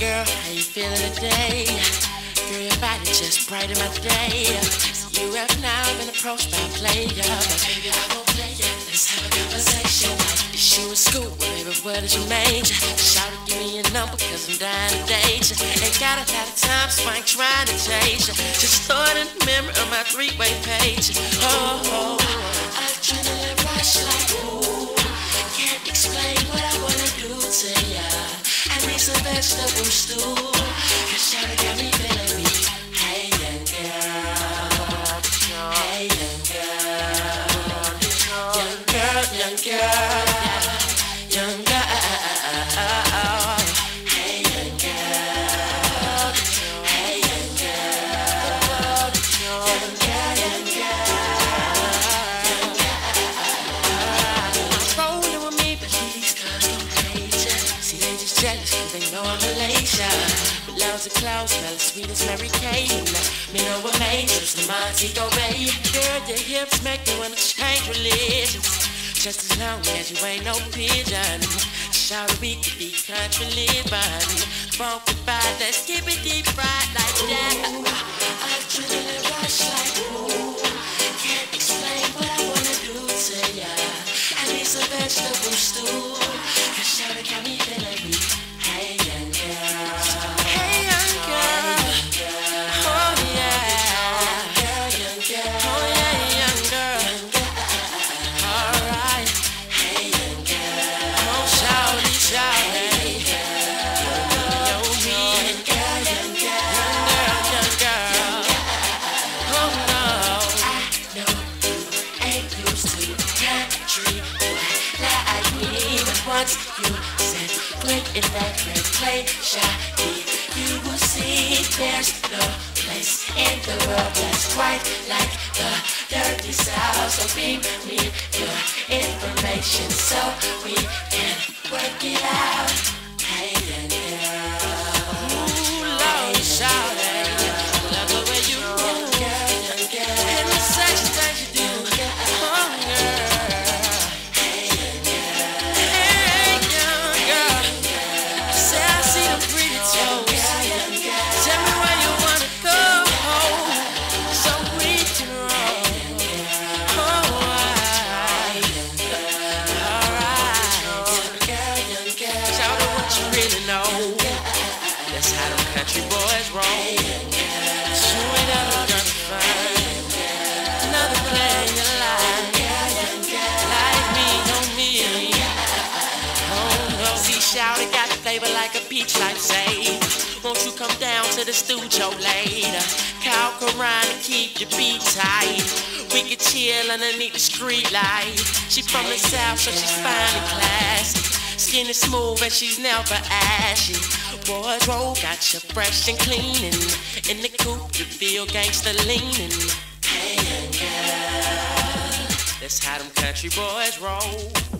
Girl, how you feeling today? Girl, your body just brighten my day. You have now been approached by a player. Baby, I won't play it. Let's have a conversation. Is you a scoop? Well, baby, what is your major? Shout it, give me your number, cause I'm dying to date you. Ain't got a lot of time, so I ain't trying to chase you. Just it in the memory of my three-way page. Oh, oh, oh. Adrenaline rush like ooh. Some vegetable stew. Cause Shawty got me feeling me. Know I'm Malaysia. Loves of clouds, smell as sweet as Mary Kay. Me know majors, the Montego Bay. Girl, your hips make me wanna change religions. Just as long as you ain't no pigeon. Shout we could be country living. Funky fried, let's keep it deep fried like that. Adrenaline rush like ooh. Can't explain what I wanna do to ya. I need some vegetable stew. Cause Shawty got me feeling But once you in that red clay you will see there's no place in the world that's quite like the dirty south. So me your information so we can work it out. Hey, young girl. Know. That's how them country boys roll. You ain't ever gonna find another player in your life like me, no me. Oh no, see, shout it got flavor like a peach, like say. Won't you come down to the studio later? Kyle Karan and keep your beat tight. We can chill underneath the street light. She from the south, so she's fine and classy. Skin is smooth and she's never ashy. Wardrobe got you fresh and cleaning. In the coupe, you feel gangster leaning. Hey, girl. That's how them country boys roll.